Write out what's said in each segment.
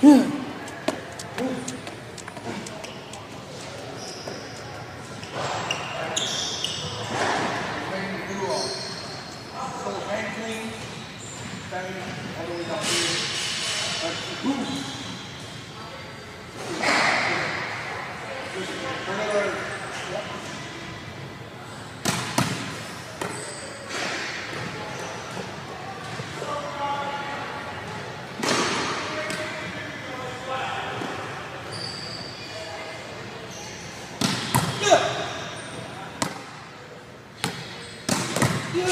Turn it around.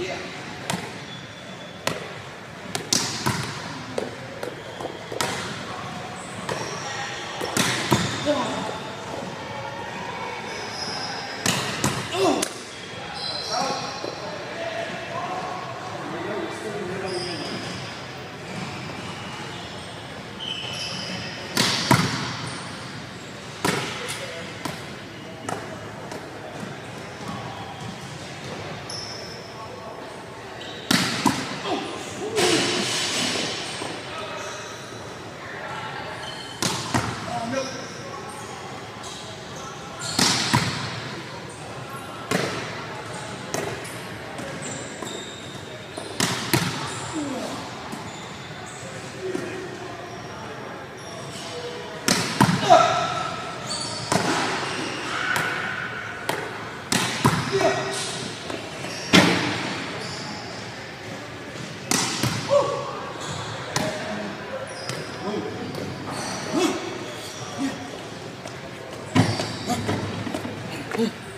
Yeah. Oh.